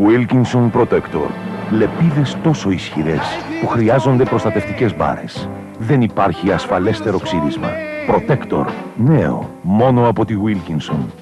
Wilkinson Protector. Λεπίδες τόσο ισχυρές που χρειάζονται προστατευτικές μπάρες. Δεν υπάρχει ασφαλέστερο ξύρισμα. Protector. Νέο. Μόνο από τη Wilkinson.